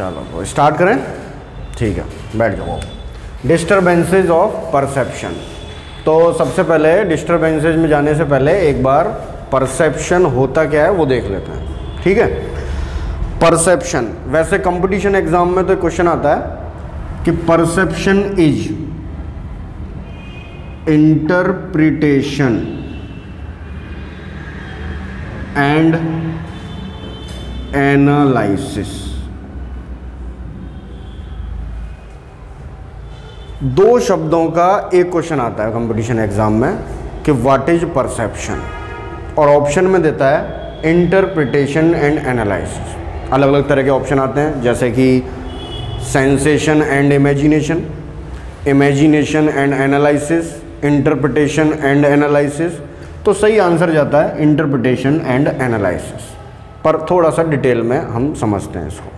चलो स्टार्ट करें। ठीक है, बैठ जाओ। डिस्टर्बेंसेज ऑफ़ परसेप्शन तो सबसे पहले डिस्टर्बेंसेज में जाने से पहले एक बार परसेप्शन होता क्या है, वो देख लेते हैं। ठीक है? परसेप्शन वैसे कंपटीशन एग्ज़ाम में तो क्वेश्चन आता है कि perception is interpretation and analysis दो शब्दों का एक क्वेश्चन आता है कंपटीशन एग्ज़ाम में कि व्हाट इज़ परसेप्शन और ऑप्शन में देता है इंटरप्रिटेशन एंड एनालिसिस अलग अलग तरह के ऑप्शन आते हैं, जैसे कि sensation and imagination imagination and analysis interpretation and analysis तो सही आंसर जाता है इंटरप्रिटेशन एंड एनालिसिस पर थोड़ा सा डिटेल में हम समझते हैं इसको.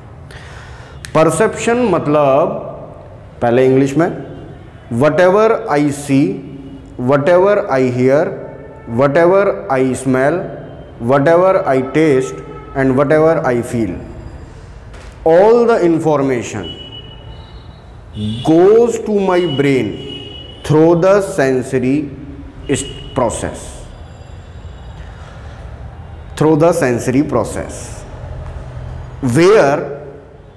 परसेप्शन मतलब पहले इंग्लिश में ever I hear what ever I smell what ever I taste and what ever I feel all the information goes to my brain through the sensory process through the sensory process where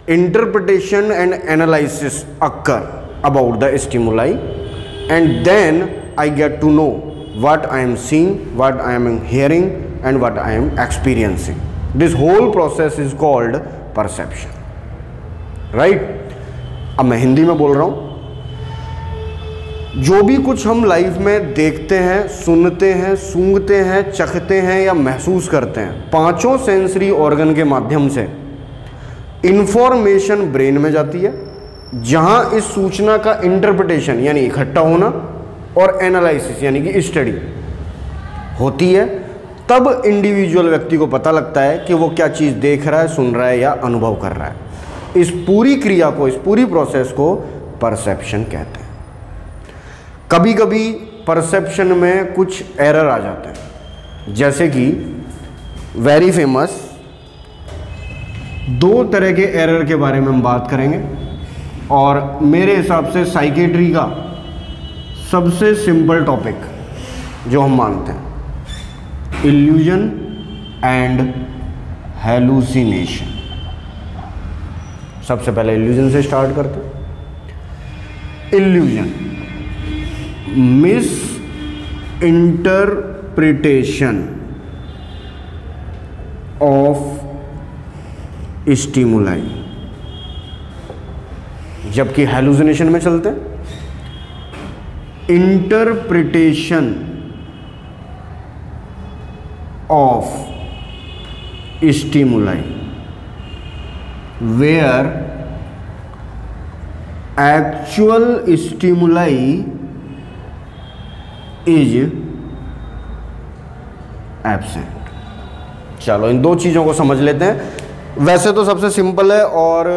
interpretation and analysis occur about the stimuli and then I get to know what I am seeing, what I am hearing and what I am experiencing. This whole process is called perception. Right? अब मैं हिंदी में बोल रहा हूँ जो भी कुछ हम लाइफ में देखते हैं सुनते हैं सूंघते हैं चखते हैं या महसूस करते हैं पाँचों सेंसरी ऑर्गन के माध्यम से इंफॉर्मेशन ब्रेन में जाती है जहाँ इस सूचना का इंटरप्रिटेशन यानी इकट्ठा होना और एनालिसिस यानी कि स्टडी होती है, तब इंडिविजुअल व्यक्ति को पता लगता है कि वो क्या चीज़ देख रहा है, सुन रहा है या अनुभव कर रहा है। इस पूरी क्रिया को, इस पूरी प्रोसेस को परसेप्शन कहते हैं। कभी कभी परसेप्शन में कुछ एरर आ जाते हैं। जैसे कि वेरी फ़ेमस दो तरह के एरर के बारे में हम बात करेंगे। और मेरे हिसाब से साइकेट्री का सबसे सिंपल टॉपिक जो हम मानते हैं इल्यूजन एंड हेलुसिनेशन सबसे पहले इल्यूजन से स्टार्ट करते हैं। Illusion misinterpretation of stimuli जबकि हेलुसिनेशन में चलते हैं। Interpretation of stimuli where actual stimuli is absent चलो, इन दो चीज़ों को समझ लेते हैं। वैसे तो सबसे सिंपल है और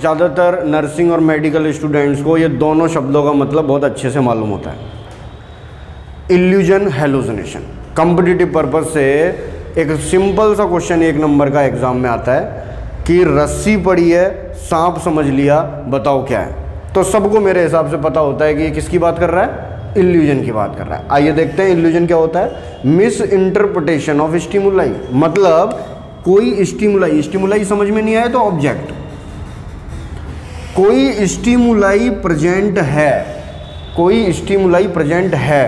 ज़्यादातर नर्सिंग और मेडिकल स्टूडेंट्स को ये दोनों शब्दों का मतलब बहुत अच्छे से मालूम होता है। इल्यूजन हेलोजनेशन कॉम्पिटिटिव पर्पज़ से एक सिंपल सा क्वेश्चन एक नंबर का एग्ज़ाम में आता है कि रस्सी पड़ी है, सांप समझ लिया, बताओ क्या है? तो सबको मेरे हिसाब से पता होता है कि ये किसकी बात कर रहा है? इल्यूजन की बात कर रहा है। आइए देखते हैं इल्यूजन क्या होता है। मिस इंटरप्रिटेशन ऑफ़ स्टिमुलाई मतलब कोई स्टिमुलाई स्टिमुलाई समझ में नहीं आया तो ऑब्जेक्ट कोई स्टिमुलाई प्रेजेंट है, कोई स्टिमुलाई प्रेजेंट है,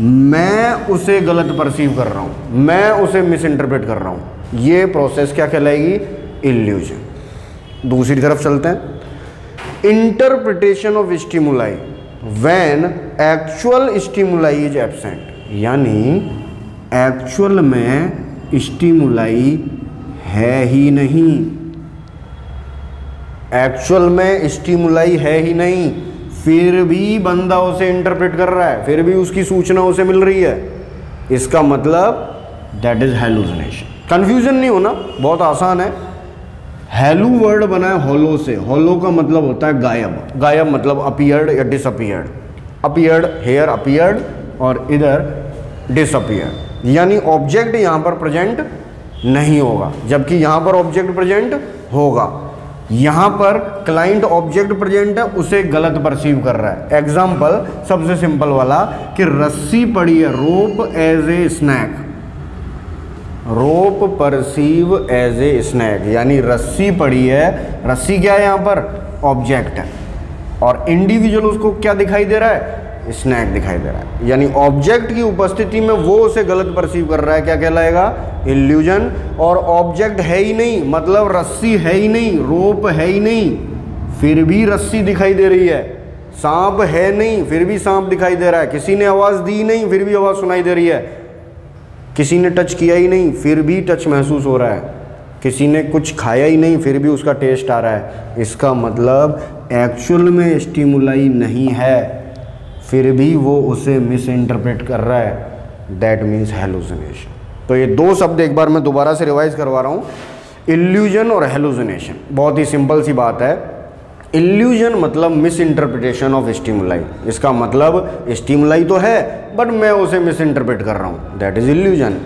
मैं उसे गलत परसीव कर रहा हूँ, मैं उसे मिस इंटरप्रेट कर रहा हूँ। ये प्रोसेस क्या कहलाएगी? इल्यूजन दूसरी तरफ़ चलते हैं। Interpretation of stimuli when actual stimuli is absent यानी एक्चुअल में स्टिमुलाई है ही नहीं। एक्चुअल में स्टीमुलाई है ही नहीं, फिर भी बंदा उसे इंटरप्रेट कर रहा है, फिर भी उसकी सूचना उसे मिल रही है। इसका मतलब दैट इज़ हेलुसिनेशन कंफ्यूजन नहीं होना, बहुत आसान है। हेलू वर्ड बना है होलो से। होलो का मतलब होता है गायब। गायब मतलब अपियर्ड या डिसअपियर्ड अपियर्ड हेयर अपियर्ड और इधर डिसअपियर्ड यानी ऑब्जेक्ट यहाँ पर प्रेजेंट नहीं होगा, जबकि यहाँ पर ऑब्जेक्ट प्रेजेंट होगा। यहाँ पर क्लाइंट ऑब्जेक्ट प्रेजेंट है, उसे गलत परसीव कर रहा है। एग्ज़ाम्पल सबसे सिंपल वाला, कि रस्सी पड़ी है rope as a snake rope perceive as a snake यानी रस्सी पड़ी है। रस्सी क्या है यहाँ पर? ऑब्जेक्ट है। और इंडिविजुअल उसको क्या दिखाई दे रहा है? स्नैक दिखाई दे रहा है। यानी ऑब्जेक्ट की उपस्थिति में वो उसे गलत परसीव कर रहा है, क्या कहलाएगा? इल्यूजन और ऑब्जेक्ट है ही नहीं मतलब रस्सी है ही नहीं रोप है ही नहीं, फिर भी रस्सी दिखाई दे रही है। सांप है नहीं, फिर भी सांप दिखाई दे रहा है। किसी ने आवाज़ दी नहीं, फिर भी आवाज़ सुनाई दे रही है। किसी ने टच किया ही नहीं, फिर भी टच महसूस हो रहा है। किसी ने कुछ खाया ही नहीं, फिर भी उसका टेस्ट आ रहा है। इसका मतलब एक्चुअल में स्टिमुलाई नहीं है। फिर भी वो उसे मिस इंटरप्रेट कर रहा है. दैट मीन्स हेलुसिनेशन तो ये दो शब्द एक बार मैं दोबारा से रिवाइज करवा रहा हूँ. इल्यूजन और हेलुसिनेशन बहुत ही सिंपल सी बात है. इल्यूजन मतलब मिस इंटरप्रिटेशन ऑफ़ स्टिमुलाई इसका मतलब स्टिमुलाई तो है बट मैं उसे मिस इंटरप्रेट कर रहा हूँ. That is illusion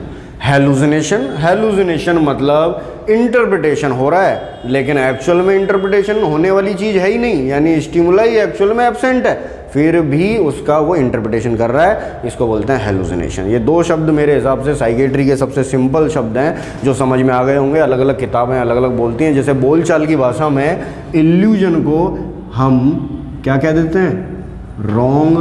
hallucination hallucination मतलब इंटरप्रिटेशन हो रहा है, लेकिन एक्चुअल में इंटरप्रिटेशन होने वाली चीज़ है ही नहीं. यानी स्टिमुलाई एक्चुअल में एबसेंट है. फिर भी उसका वो इंटरप्रिटेशन कर रहा है। इसको बोलते हैं हेलुसिनेशन ये दो शब्द मेरे हिसाब से साइकेट्री के सबसे सिंपल शब्द हैं, जो समझ में आ गए होंगे। अलग अलग किताबें अलग अलग बोलती हैं। जैसे बोलचाल की भाषा में इल्यूजन को हम क्या कह देते हैं? रॉन्ग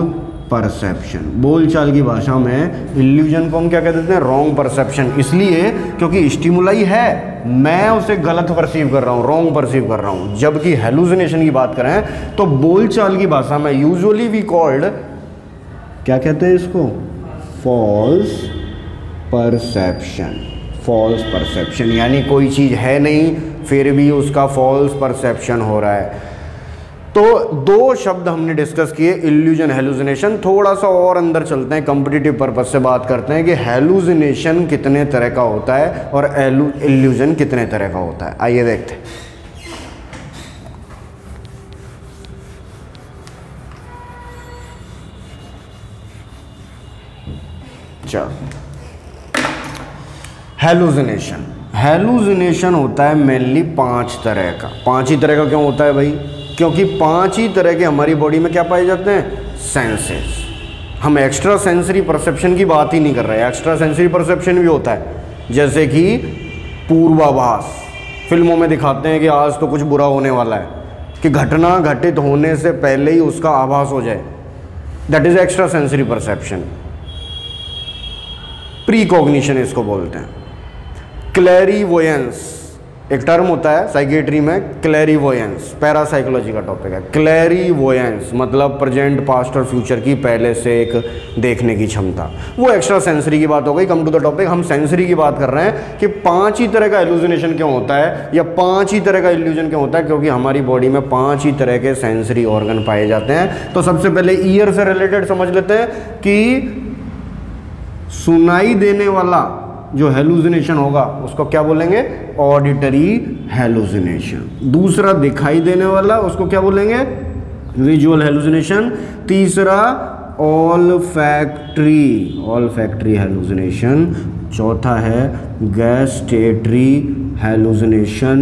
परसेप्शन बोलचाल की भाषा में इल्यूजन को हम क्या कह देते हैं? रॉन्ग परसेप्शन इसलिए क्योंकि स्टिमुलाई है। मैं उसे गलत परसीव कर रहा हूँ रॉन्ग परसीव कर रहा हूँ। जबकि हेलुसिनेशन की बात करें तो बोलचाल की भाषा में यूजुअली वी कॉल्ड क्या कहते हैं इसको? फॉल्स परसेप्शन फॉल्स परसेप्शन यानी कोई चीज़ है नहीं, फिर भी उसका फॉल्स परसेप्शन हो रहा है। तो दो शब्द हमने डिस्कस किए इल्यूजन हेलुजिनेशन थोड़ा सा और अंदर चलते हैं कॉम्पिटिटिव पर्पज से बात करते हैं कि हेलुजिनेशन कितने तरह का होता है और इल्यूजन कितने तरह का होता है। आइए देखते हैं। चलो। हेलुजिनेशन हेलुजिनेशन होता है मेनली पाँच तरह का। पाँच ही तरह का क्यों होता है भाई? क्योंकि पाँच ही तरह के हमारी बॉडी में क्या पाए जाते हैं? सेंसेस हम एक्स्ट्रा सेंसरी परसेप्शन की बात ही नहीं कर रहे एक्स्ट्रा सेंसरी परसेप्शन भी होता है। जैसे कि पूर्वाभास। फ़िल्मों में दिखाते हैं कि आज तो कुछ बुरा होने वाला है। कि घटना घटित होने से पहले ही उसका आभास हो जाए। That is extra sensory perception precognition इसको बोलते हैं। क्लैरीवोयंस एक टर्म होता है साइकेट्री में क्लैरीवोयंस पैरासाइकोलॉजी का टॉपिक है। क्लैरीवोयंस मतलब प्रेजेंट पास्ट और फ्यूचर की पहले से एक देखने की क्षमता। वो एक्स्ट्रा सेंसरी की बात हो गई कम टू द टॉपिक हम सेंसरी की बात कर रहे हैं कि पाँच ही तरह का एल्यूजनेशन क्यों होता है या पाँच ही तरह का एल्यूजन क्यों होता है, क्योंकि हमारी बॉडी में पाँच ही तरह के सेंसरी ऑर्गन पाए जाते हैं। तो सबसे पहले ईयर से रिलेटेड समझ लेते हैं कि सुनाई देने वाला जो हेलुजिनेशन होगा, उसको क्या बोलेंगे? ऑडिटरी हेलुजिनेशन दूसरा दिखाई देने वाला, उसको क्या बोलेंगे? विजुअल हेलुजिनेशन तीसरा olfactory olfactory hallucination चौथा है गैस्टेटरी हेलुजिनेशन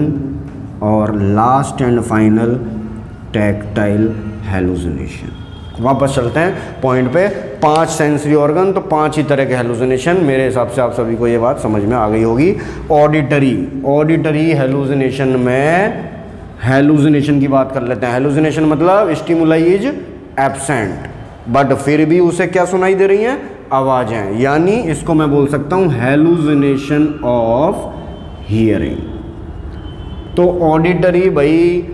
और last and final tactile hallucination वापस चलते हैं पॉइंट पे. पाँच सेंसरी ऑर्गन तो पाँच ही तरह के हेलुजिनेशन मेरे हिसाब से आप सभी को ये बात समझ में आ गई होगी। ऑडिटरी ऑडिटरी हेलुजिनेशन में हेलुजिनेशन की बात कर लेते हैं। हेलुजिनेशन मतलब स्टिमुलाई इज़ एबसेंट बट फिर भी उसे क्या सुनाई दे रही हैं? आवाज़ें। यानी इसको मैं बोल सकता हूँ हेलुजिनेशन ऑफ़ हियरिंग तो ऑडिटरी भाई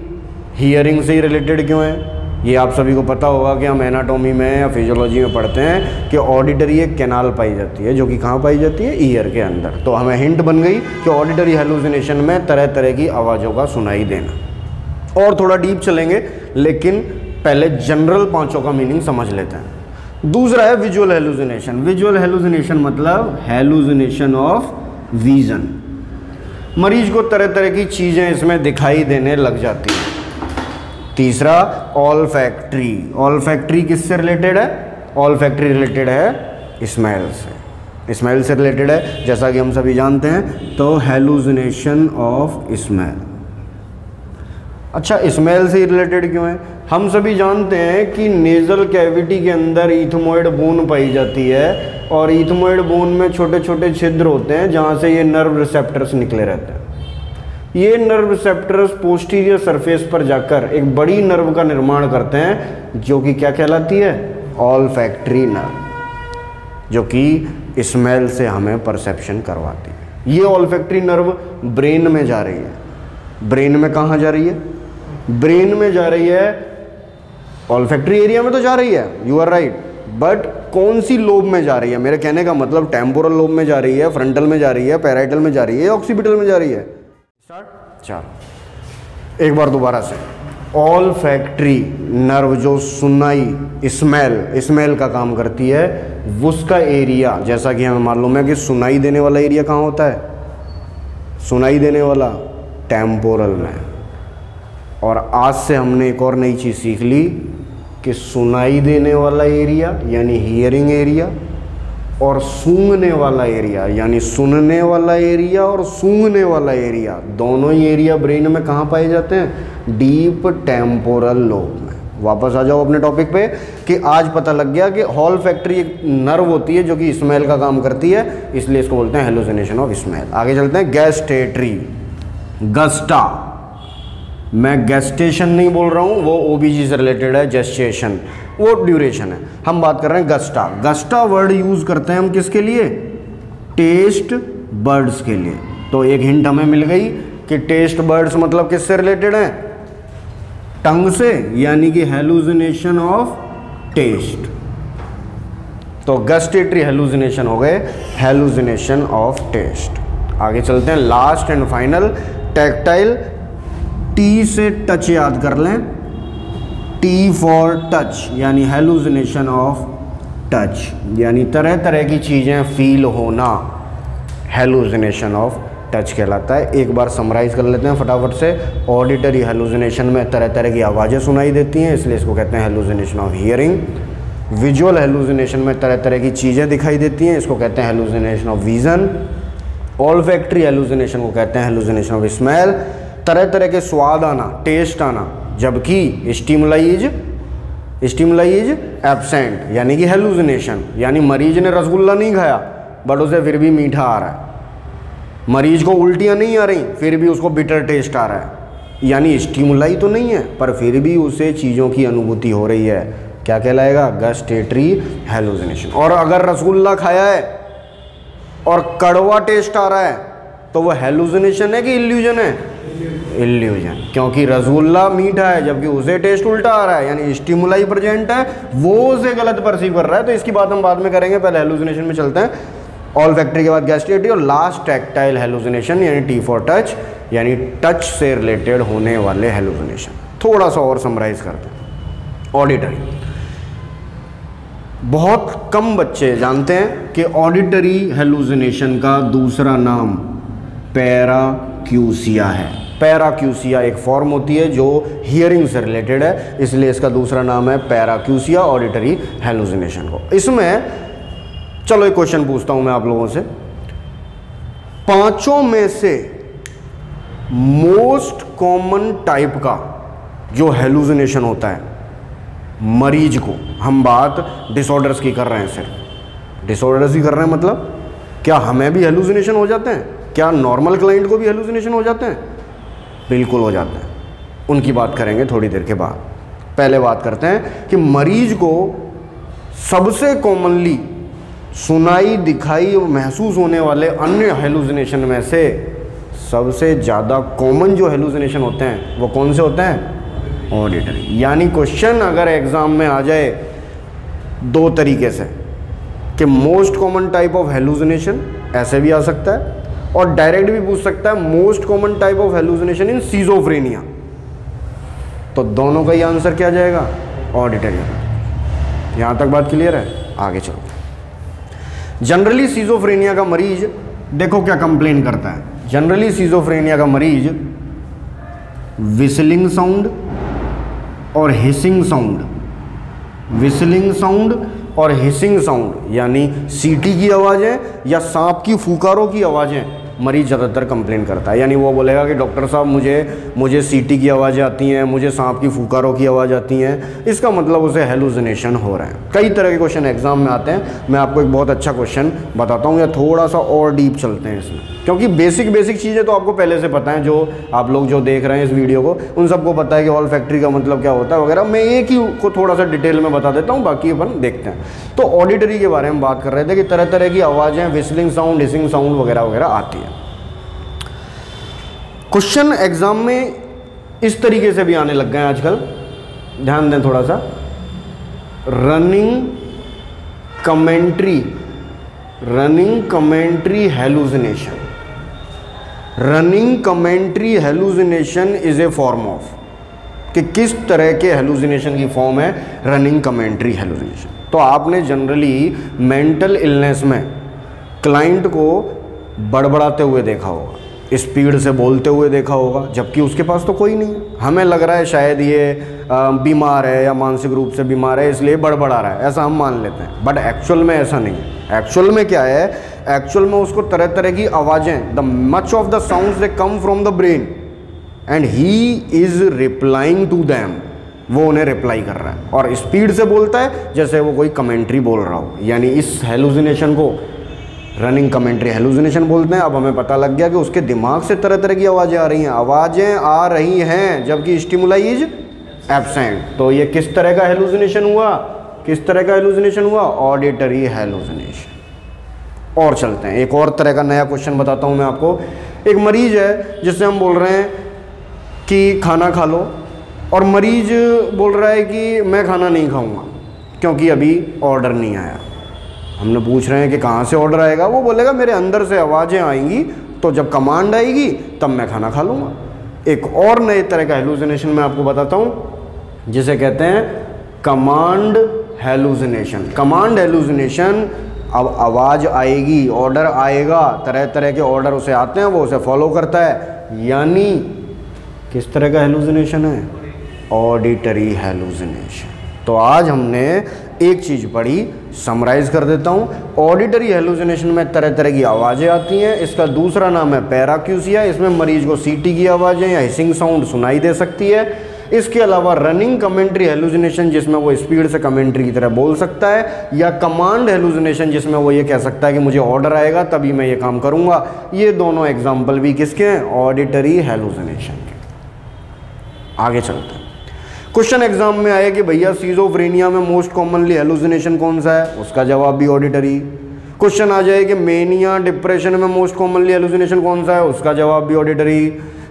हियरिंग से ही रिलेटेड क्यों है? ये आप सभी को पता होगा कि हम एनाटॉमी में या फिजियोलॉजी में पढ़ते हैं कि ऑडिटरी एक कैनाल पाई जाती है, जो कि कहाँ पाई जाती है? ईयर के अंदर। तो हमें हिंट बन गई कि ऑडिटरी हेलुसिनेशन में तरह तरह की आवाज़ों का सुनाई देना। और थोड़ा डीप चलेंगे, लेकिन पहले जनरल पाँचों का मीनिंग समझ लेते हैं। दूसरा है विजुअल हेलुसिनेशन विजुअल हेलुसिनेशन मतलब हेलुसिनेशन ऑफ़ विजन मरीज़ को तरह तरह की चीज़ें इसमें दिखाई देने लग जाती हैं। तीसरा ऑल फैक्ट्री ऑल फैक्ट्री किससे रिलेटेड है? ऑल फैक्ट्री रिलेटेड है स्मेल से. स्मेल से रिलेटेड है, जैसा कि हम सभी जानते हैं तो हेलुजिनेशन ऑफ़ स्मेल अच्छा स्मेल से रिलेटेड क्यों है? हम सभी जानते हैं कि नेज़ल कैविटी के अंदर इथमोइड बोन पाई जाती है और इथमोइड बोन में छोटे छोटे छिद्र होते हैं जहाँ से ये नर्व रिसेप्टर्स निकले रहते हैं। ये नर्व रिसेप्टर्स पोस्टीरियर सरफेस पर जाकर एक बड़ी नर्व का निर्माण करते हैं, जो कि क्या कहलाती है? ऑल फैक्ट्री नर्व जो कि स्मेल से हमें परसेप्शन करवाती है। ये ऑल फैक्ट्री नर्व ब्रेन में जा रही है। ब्रेन में कहाँ जा रही है? ब्रेन में जा रही है ऑल फैक्ट्री एरिया में तो जा रही है यू आर राइट बट कौन सी लोब में जा रही है? मेरे कहने का मतलब टेम्पोरल लोब में जा रही है फ्रंटल में जा रही है पैराइटल में जा रही है ऑक्सीपिटल में जा रही है? स्टार्ट एक बार दोबारा से। ऑल फैक्ट्री नर्व जो सुनाई स्मेल स्मेल का काम करती है, उसका एरिया जैसा कि हमें मालूम है कि सुनाई देने वाला एरिया कहाँ होता है? सुनाई देने वाला टेम्पोरल में। और आज से हमने एक और नई चीज़ सीख ली कि सुनाई देने वाला एरिया यानी हियरिंग एरिया और सूंघने वाला एरिया, यानी सुनने वाला एरिया और सूंघने वाला एरिया, दोनों ही एरिया ब्रेन में कहाँ पाए जाते हैं? डीप टेम्पोरल लोब में। वापस आ जाओ अपने टॉपिक पे कि आज पता लग गया कि हॉल फैक्ट्री एक नर्व होती है जो कि स्मेल का काम करती है, इसलिए इसको बोलते हैं हेलोसिनेशन ऑफ़ स्मेल आगे चलते हैं गैस्टेट्री गस्टा। मैं गैस्टेशन नहीं बोल रहा हूँ, वो ओबीजी से रिलेटेड है जेस्टेशन वो ड्यूरेशन है। हम बात कर रहे हैं गस्टा। गस्टा वर्ड यूज़ करते हैं हम किसके लिए? टेस्ट बर्ड्स के लिए। तो एक हिंट हमें मिल गई कि टेस्ट बर्ड्स मतलब किससे रिलेटेड है? टंग से, यानी कि हेलुजिनेशन ऑफ़ टेस्ट तो गस्टेटरी हेलुजिनेशन हो गए हेलुजिनेशन ऑफ़ टेस्ट आगे चलते हैं। Last and final tactile T से टच याद कर लें। टी फॉर टच यानी हेलुजिनेशन ऑफ़ टच यानी तरह तरह की चीज़ें फील होना हेलुजिनेशन ऑफ़ टच कहलाता है। एक बार समराइज़ कर लेते हैं फटाफट से। ऑडिटरी हेलुजिनेशन में तरह तरह की आवाज़ें सुनाई देती हैं, इसलिए इसको कहते हैं hallucination of hearing visual hallucination में तरह तरह की चीज़ें दिखाई देती हैं, इसको कहते हैं hallucination of vision olfactory hallucination को कहते हैं हेलुजिनेशन ऑफ़ स्मेल तरह तरह के स्वाद आना टेस्ट आना जबकि स्टिमुलाइज स्टिमुलाइज एबसेंट यानी कि हेलुजिनेशन यानी मरीज़ ने रसगुल्ला नहीं खाया बट उसे फिर भी मीठा आ रहा है। मरीज़ को उल्टियाँ नहीं आ रही, फिर भी उसको बिटर टेस्ट आ रहा है। यानी स्टिमुलाई तो नहीं है, पर फिर भी उसे चीज़ों की अनुभूति हो रही है। क्या कहलाएगा? गस्टेटरी हेलुजिनेशन और अगर रसगुल्ला खाया है, और कड़वा टेस्ट आ रहा है तो वो हेलुजिनेशन है कि इल्यूजन है? इल्यूजन क्योंकि रसगुल्ला मीठा है, जबकि उसे टेस्ट उल्टा आ रहा है, यानी स्टिमुलाई प्रेजेंट है, वो उसे गलत परसीव कर रहा है तो इसकी बात हम बाद में करेंगे, पहले हेलुजिनेशन में चलते हैं। ऑल फैक्ट्री के बाद गैस्ट्रिटी और लास्ट टेक्टाइल हेलुजिनेशन यानी टी फॉर टच यानी टच से रिलेटेड होने वाले हेलुजिनेशन थोड़ा सा और समराइज करते हैं। ऑडिटरी बहुत कम बच्चे जानते हैं कि ऑडिटरी हेलुजिनेशन का दूसरा नाम पैराक्यूसिया है। पैराक्यूसिया एक फॉर्म होती है जो हियरिंग से रिलेटेड है, इसलिए इसका दूसरा नाम है पैराक्यूसिया ऑडिटरी हेलुसिनेशन को। इसमें, चलो एक क्वेश्चन पूछता हूँ मैं आप लोगों से। पाँचों में से मोस्ट कॉमन टाइप का जो हेलुसिनेशन होता है, मरीज़ को, हम बात डिसऑर्डर्स की कर रहे हैं सिर्फ़। डिसऑर्डर्स ही कर रहे हैं मतलब? क्या हमें भी हेलुसिनेशन हो जाते हैं? क्या नॉर्मल क्लाइंट को भी हेलुसिनेशन हो जाते हैं? बिल्कुल हो जाते हैं। उनकी बात करेंगे थोड़ी देर के बाद। पहले बात करते हैं कि मरीज़ को सबसे कॉमनली सुनाई, दिखाई और महसूस होने वाले अन्य हेलुजिनेशन में से सबसे ज़्यादा कॉमन जो हेलुजिनेशन होते हैं, वो कौन से होते हैं? ऑडिटरी यानी क्वेश्चन अगर एग्ज़ाम में आ जाए दो तरीके से कि most common type of hallucination ऐसे भी आ सकता है और डायरेक्ट भी पूछ सकता है most common type of hallucination in schizophrenia तो दोनों का ही आंसर क्या जाएगा? ऑडिटरी यहाँ तक बात क्लियर है? आगे चलो। जनरली सीजोफ्रेनिया का मरीज़, देखो क्या कंप्लेन करता है। जनरली सीजोफ्रेनिया का मरीज़ विसलिंग साउंड और हिसिंग साउंड विसलिंग साउंड और हिसिंग साउंड यानी सीटी की आवाज़ें या सांप की फुकारों की आवाज़ें मरीज़ ज़्यादातर कंप्लेन करता है। यानी वो बोलेगा कि डॉक्टर साहब, मुझे मुझे सीटी की आवाज़ आती है, मुझे सांप की फुकारों की आवाज़ आती है। इसका मतलब उसे हेलुजनेशन हो रहा है। कई तरह के क्वेश्चन एग्ज़ाम में आते हैं। मैं आपको एक बहुत अच्छा क्वेश्चन बताता हूँ, या थोड़ा सा और डीप चलते हैं इसमें। क्योंकि बेसिक बेसिक चीज़ें तो आपको पहले से पता है, जो आप लोग जो देख रहे हैं इस वीडियो को, उन सबको पता है कि ऑल फैक्ट्री का मतलब क्या होता है वगैरह। मैं एक ही को थोड़ा सा डिटेल में बता देता हूँ, बाकी अपन देखते हैं। तो ऑडिटरी के बारे में बात कर रहे थे कि तरह तरह की आवाज़ें विस्लिंग साउंड हिसिंग साउंड वगैरह वगैरह आती है। क्वेश्चन एग्ज़ाम में इस तरीके से भी आने लग गए आजकल। ध्यान दें थोड़ा सा running commentary running commentary hallucination running commentary hallucination is a form of कि किस तरह के हेलुजिनेशन की फॉर्म है? रनिंग कमेंट्री हेलुजिनेशन तो आपने जनरली मेंटल इलनेस में क्लाइंट को बड़बड़ाते हुए देखा होगा स्पीड से बोलते हुए देखा होगा, जबकि उसके पास तो कोई नहीं है। हमें लग रहा है शायद ये बीमार है या मानसिक रूप से बीमार है, इसलिए बड़बड़ा रहा है, ऐसा हम मान लेते हैं। बट एक्चुअल में ऐसा नहीं है। एक्चुअल में क्या है? एक्चुअल में उसको तरह तरह की आवाज़ें the much of the sound they come from the brain and he is replying to them वो उन्हें रिप्लाई कर रहा है। और स्पीड से बोलता है, जैसे वो कोई कमेंट्री बोल रहा हो। यानी इस हेलुजिनेशन को रनिंग कमेंट्री हेलुजिनेशन बोलते हैं। अब हमें पता लग गया कि उसके दिमाग से तरह तरह की आवाज़ें आ रही हैं। आवाज़ें आ रही हैं, जबकि स्टिमुलाई इज़ एबसेंट तो ये किस तरह का हेलुजिनेशन हुआ? किस तरह का हेलुजिनेशन हुआ? ऑडिटरी हेलुजिनेशन और चलते हैं। एक और तरह का नया क्वेश्चन बताता हूँ मैं आपको। एक मरीज़ है, जिससे हम बोल रहे हैं कि खाना खा लो। और मरीज़ बोल रहा है कि मैं खाना नहीं खाऊँगा, क्योंकि अभी ऑर्डर नहीं आया। हमने पूछ रहे हैं कि कहाँ से ऑर्डर आएगा? वो बोलेगा, मेरे अंदर से आवाज़ें आएँगी तो जब कमांड आएगी, तब मैं खाना खा लूँगा। एक और नए तरह का हेलुजिनेशन मैं आपको बताता हूँ, जिसे कहते हैं कमांड हेलुजिनेशन कमांड हेलुजिनेशन अब आवाज़ आएगी ऑर्डर आएगा तरह तरह के ऑर्डर उसे आते हैं, वो उसे फॉलो करता है। यानी किस तरह का हेलुजिनेशन है? ऑडिटरी हेलुजिनेशन तो आज हमने एक चीज़ पढ़ी समराइज कर देता हूँ। ऑडिटरी हेलुसिनेशन में तरह तरह की आवाज़ें आती हैं। इसका दूसरा नाम है पैराक्यूसिया इसमें मरीज़ को सीटी की आवाज़ें या हिसिंग साउंड सुनाई दे सकती है। इसके अलावा रनिंग कमेंट्री हेलुसिनेशन जिसमें वो स्पीड से कमेंट्री की तरह बोल सकता है, या कमांड हेलुसिनेशन जिसमें वो ये कह सकता है कि मुझे ऑर्डर आएगा, तभी मैं ये काम करूँगा। ये दोनों एग्ज़ाम्पल भी किसके हैं? ऑडिटरी हेलुसिनेशन के। आगे चलते हैं। क्वेश्चन एग्ज़ाम में आया कि भैया सीजोफ्रेनिया में मोस्ट कॉमनली हेलुसिनेशन कौन सा है? उसका जवाब भी ऑडिटरी क्वेश्चन आ जाए कि मेनिया डिप्रेशन में मोस्ट कॉमनली हेलुसिनेशन कौन सा है? उसका जवाब भी ऑडिटरी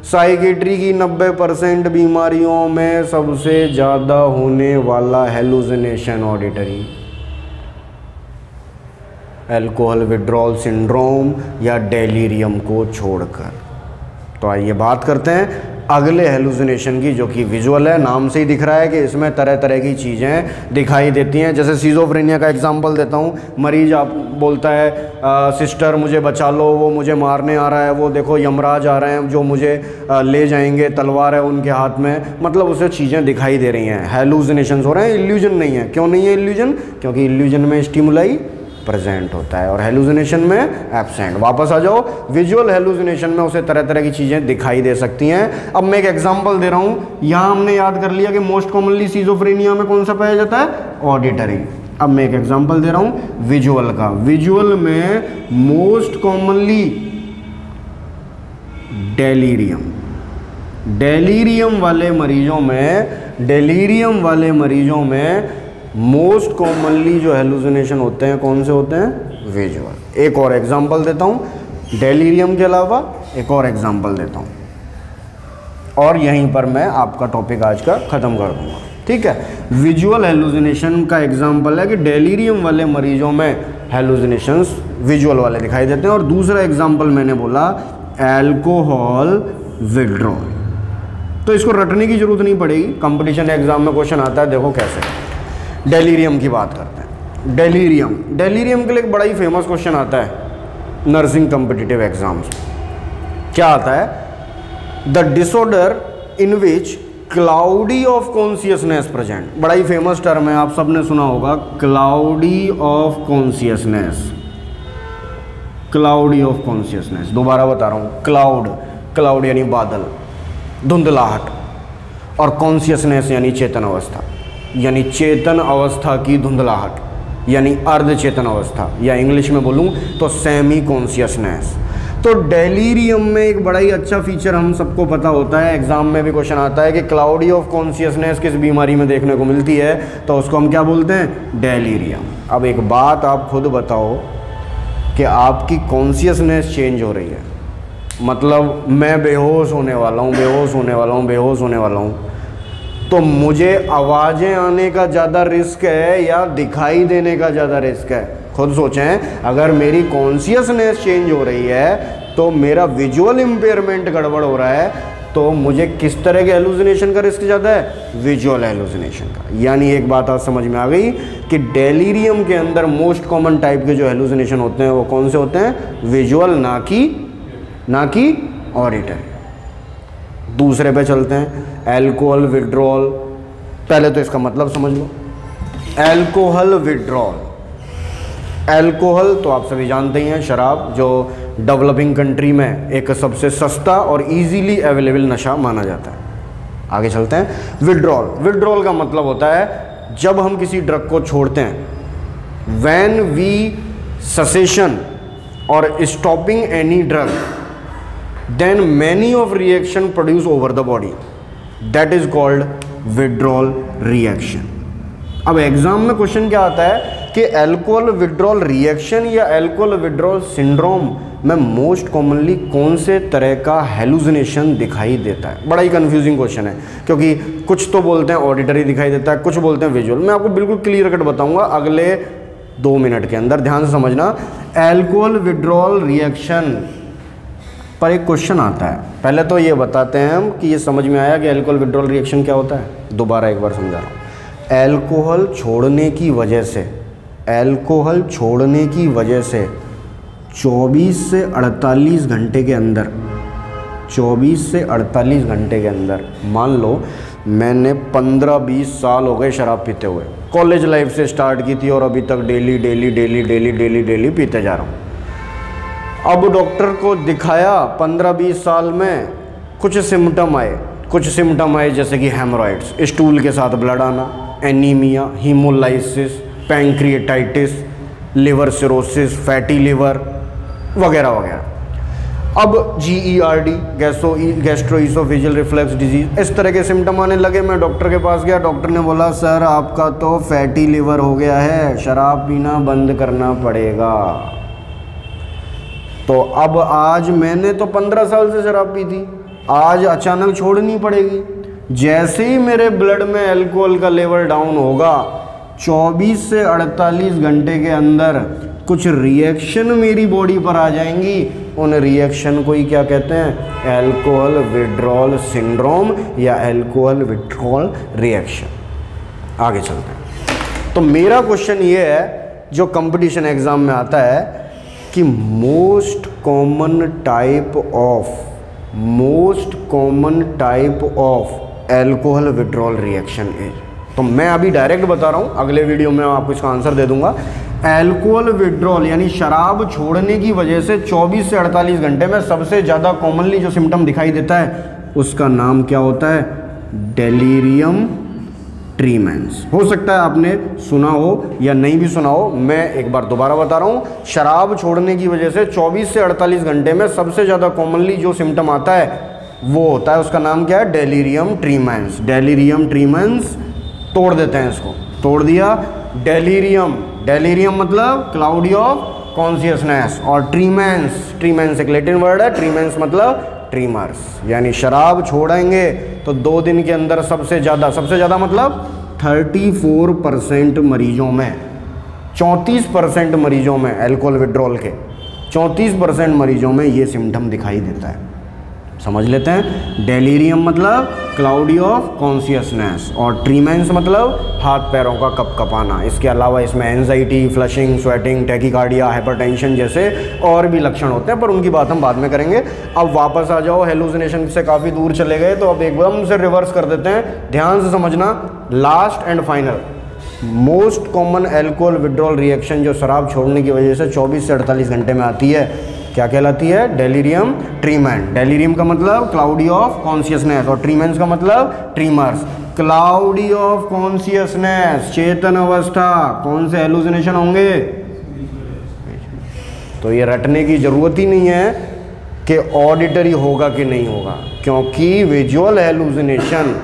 साइकेट्री की 90 परसेंट बीमारियों में सबसे ज़्यादा होने वाला hallucination auditory alcohol withdrawal syndrome या डेलीरियम को छोड़कर। तो आइए बात करते हैं अगले हेलुसिनेशन की जो कि विजुअल है नाम से ही दिख रहा है कि इसमें तरह तरह की चीज़ें दिखाई देती हैं। जैसे सीजोफ्रेनिया का एग्जांपल देता हूँ। मरीज़ आप बोलता है आ, सिस्टर मुझे बचा लो वो मुझे मारने आ रहा है वो देखो यमराज आ रहे हैं जो मुझे आ, ले जाएँगे तलवार है उनके हाथ में। मतलब उसे चीज़ें दिखाई दे रही हैं। हेलुसिनेशन हो रहे हैं इल्यूजन नहीं है। क्यों नहीं है इल्यूजन क्योंकि इल्यूजन में स्टिमुलाई प्रेजेंट होता है और हेलुजिनेशन में एबसेंट वापस आ जाओ विजुअल हेलुजिनेशन में उसे तरह तरह की चीज़ें दिखाई दे सकती हैं। अब मैं एक एग्जांपल दे रहा हूँ। यहाँ हमने याद कर लिया कि मोस्ट कॉमनली सीजोफ्रेनिया में कौन सा पाया जाता है? ऑडिटरी अब मैं एक एग्जांपल दे रहा हूँ विजुअल का। विजुअल में मोस्ट कॉमनली डेलीरियम डेलीरियम वाले मरीजों में डेलीरियम वाले मरीजों में मोस्ट कॉमनली जो हेलुसिनेशन होते हैं कौन से होते हैं? विजुअल एक और एग्जांपल देता हूँ। डेलीरियम के अलावा एक और एग्जांपल देता हूँ। और यहीं पर मैं आपका टॉपिक आज का ख़त्म कर दूँगा। ठीक है? विजुअल हेलुसिनेशन का एग्जांपल है कि डेलीरियम वाले मरीजों में हेलुसिनेशंस विजुअल वाले दिखाई देते हैं। और दूसरा एग्जांपल मैंने बोला एल्कोहल विड्रॉल तो इसको रटने की ज़रूरत नहीं पड़ेगी। कंपटीशन एग्ज़ाम में क्वेश्चन आता है देखो कैसे। डेलीरियम की बात करते हैं। डेलीरियम। डेलीरियम के लिए एक बड़ा ही फ़ेमस क्वेश्चन आता है नर्सिंग कम्पिटिटिव एग्ज़ाम्स क्या आता है? The disorder in which cloudy of consciousness present बड़ा ही फ़ेमस टर्म है, आप सबने सुना होगा cloudy of consciousness cloudy of consciousness दोबारा बता रहा हूँ क्लाउड क्लाउड यानी बादल, धुंधलाहट। और कॉन्सियसनेस यानी चेतन अवस्था। यानी चेतन अवस्था की धुंधलाहट, यानी अर्ध चेतन अवस्था, या इंग्लिश में बोलूँ तो सेमी कॉन्सियसनेस तो डेलीरियम में एक बड़ा ही अच्छा फीचर हम सबको पता होता है एग्ज़ाम में भी क्वेश्चन आता है कि क्लाउडी ऑफ़ कॉन्सियसनेस किस बीमारी में देखने को मिलती है तो उसको हम क्या बोलते हैं? डेलीरियम। अब एक बात आप खुद बताओ कि आपकी कॉन्सियसनेस चेंज हो रही है। मतलब मैं बेहोश होने वाला हूँ, बेहोश होने वाला हूँ, बेहोश होने वाला हूँ। तो मुझे आवाज़ें आने का ज़्यादा रिस्क है या दिखाई देने का ज़्यादा रिस्क है? खुद सोचें, अगर मेरी कॉन्सियसनेस चेंज हो रही है तो मेरा विजुअल इम्पेयरमेंट गड़बड़ हो रहा है तो मुझे किस तरह के एलुजिनेशन का रिस्क ज़्यादा है? विजुअल एलुजिनेशन का। यानी एक बात आज समझ में आ गई कि डेलीरियम के अंदर मोस्ट कॉमन टाइप के जो एलुजिनेशन होते हैं, वो कौन से होते हैं? विजुअल ना कि ना कि ऑडिटरी दूसरे पे चलते हैं। एल्कोहल विड्रॉल पहले तो इसका मतलब समझ लो। एल्कोहल विड्रॉल एल्कोहल तो आप सभी जानते ही हैं, शराब, जो डेवलपिंग कंट्री में एक सबसे सस्ता और इजीली अवेलेबल नशा माना जाता है। आगे चलते हैं। विड्रॉल विड्रॉल का मतलब होता है, जब हम किसी ड्रग को छोड़ते हैं वैन वी ससेशन और stopping any drug then many of reaction produce over the body that is called withdrawal reaction अब एग्ज़ाम में क्वेश्चन क्या आता है कि एल्कोहल विड्रॉल रिएक्शन या एल्कोहल विड्रॉल सिंड्रोम में मोस्ट कॉमनली कौन से तरह का हेलुजिनेशन दिखाई देता है? बड़ा ही कंफ्यूजिंग क्वेश्चन है, क्योंकि कुछ तो बोलते हैं ऑडिटरी दिखाई देता है, कुछ बोलते हैं विजुअल मैं आपको बिल्कुल क्लियर कट बताऊँगा अगले दो मिनट के अंदर. ध्यान से समझना. एल्कोहल विड्रॉल रिएक्शन पर एक क्वेश्चन आता है। पहले तो ये बताते हैं हम कि ये समझ में आया कि एल्कोहल विड्रॉल रिएक्शन क्या होता है? दोबारा एक बार समझा रहा हूँ। एल्कोहल छोड़ने की वजह से एल्कोहल छोड़ने की वजह से 24 से 48 घंटे के अंदर 24 से 48 घंटे के अंदर, मान लो, मैंने 15-20 साल हो गए शराब पीते हुए। कॉलेज लाइफ से स्टार्ट की थी और अभी तक daily daily daily daily daily daily पीते जा रहा हूँ। अब डॉक्टर को दिखाया 15-20 साल में कुछ सिम्टम आए। कुछ सिम्टम आए जैसे कि हेमरॉइड्स स्टूल के साथ ब्लड आना anaemia haemolysis pancreatitis liver cirrhosis fatty liver वगैरह वगैरह। अब जी ई आर डी गैसो गैस्ट्रोइसोफिजियल रिफ्लेक्स डिज़ीज़ इस तरह के सिम्टम आने लगे। मैं डॉक्टर के पास गया, डॉक्टर ने बोला, सर, आपका तो फैटी लिवर हो गया है, शराब पीना बंद करना पड़ेगा। तो अब आज मैंने तो पंद्रह साल से शराब पी थी। आज अचानक छोड़नी पड़ेगी। जैसे ही मेरे ब्लड में अल्कोहल का लेवल डाउन होगा 24 से 48 घंटे के अंदर कुछ रिएक्शन मेरी बॉडी पर आ जाएँगी। उन रिएक्शन को ही क्या कहते हैं? एल्कोहल विड्रॉल सिंड्रोम या एल्कोहल विड्रॉल रिएक्शन आगे चलते हैं। तो मेरा क्वेश्चन ये है, जो कंपटीशन एग्ज़ाम में आता है कि most common type of, most common type of alcohol withdrawal reaction is तो मैं अभी डायरेक्ट बता रहा हूँ, अगले वीडियो में आपको इसका आंसर दे दूँगा। एल्कोहल विड्रॉल यानी शराब छोड़ने की वजह से 24 से 48 घंटे में सबसे ज़्यादा कॉमनली जो सिम्टम दिखाई देता है, उसका नाम क्या होता है? डेलीरियम ट्रीमेंस हो सकता है आपने सुना हो या नहीं भी सुना हो, मैं एक बार दोबारा बता रहा हूँ, शराब छोड़ने की वजह से 24 से 48 घंटे में सबसे ज़्यादा कॉमनली जो सिम्टम आता है, वो होता है, उसका नाम क्या है? डेलीरियम ट्रीमेंस डेलीरियम ट्रीमेंस तोड़ देते हैं इसको। तोड़ दिया डेलीरियम डेलीरियम मतलब क्लाउडी ऑफ़ कॉन्सियसनेस और ट्रीमेंस ट्रीमेंस एक लेटिन वर्ड है ट्रीमेंस मतलब ट्रीमर्स यानी शराब छोड़ेंगे तो दो दिन के अंदर सबसे ज़्यादा सबसे ज़्यादा मतलब 34 परसेंट मरीजों में 34 परसेंट मरीजों में एल्कोहल विड्रॉल के 34 परसेंट मरीजों में ये सिम्टम दिखाई देता है। समझ लेते हैं। डेलीरियम मतलब क्लाउडी ऑफ़ कॉन्सियसनेस और ट्रीमेंस मतलब हाथ पैरों का कप कपाना इसके अलावा इसमें anxiety flushing sweating tachycardia hypertension जैसे और भी लक्षण होते हैं, पर उनकी बात हम बाद में करेंगे। अब वापस आ जाओ हेलुसिनेशन से काफ़ी दूर चले गए तो अब एकदम से रिवर्स कर देते हैं। ध्यान से समझना last and final most common alcohol withdrawal reaction जो शराब छोड़ने की वजह से 24 से 48 घंटे में आती है क्या कहलाती है? डेलीरियम ट्रीमेंट डेलीरियम का मतलब क्लाउडी ऑफ़ कॉन्सियसनेस और ट्रीमेंस का मतलब ट्रीमर्स क्लाउडी ऑफ़ कॉन्सियसनेस चेतन अवस्था. कौन से एलुसिनेशन होंगे? तो ये रटने की ज़रूरत ही नहीं है कि ऑडिटरी होगा कि नहीं होगा, क्योंकि विजुअल एलुसिनेशन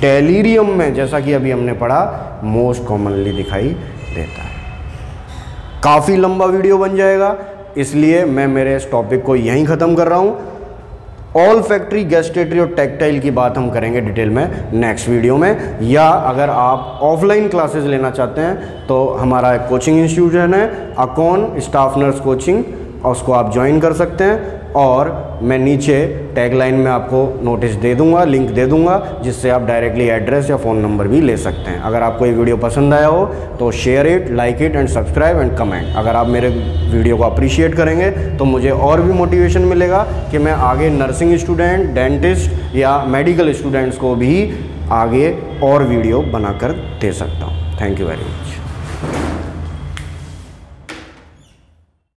डेलीरियम में, जैसा कि अभी हमने पढ़ा मोस्ट कॉमनली दिखाई देता है। काफ़ी लंबा वीडियो बन जाएगा। इसलिए मैं मेरे इस टॉपिक को यहीं ख़त्म कर रहा हूँ। ऑल फैक्ट्री गैस्टेटरी और टेक्टाइल की बात हम करेंगे डिटेल में नेक्स्ट वीडियो में। या अगर आप ऑफलाइन क्लासेस लेना चाहते हैं तो हमारा एक कोचिंग इंस्टीट्यूशन है अकॉन स्टाफ नर्स कोचिंग उसको आप ज्वाइन कर सकते हैं। और मैं नीचे टैगलाइन में आपको नोटिस दे दूँगा लिंक दे दूँगा, जिससे आप डायरेक्टली एड्रेस या फ़ोन नंबर भी ले सकते हैं। अगर आपको ये वीडियो पसंद आया हो तो share it like it and subscribe and comment अगर आप मेरे वीडियो को अप्रिशिएट करेंगे तो मुझे और भी मोटिवेशन मिलेगा कि मैं आगे नर्सिंग स्टूडेंट डेंटिस्ट या मेडिकल स्टूडेंट्स को भी आगे और वीडियो बनाकर दे सकता हूँ। Thank you very much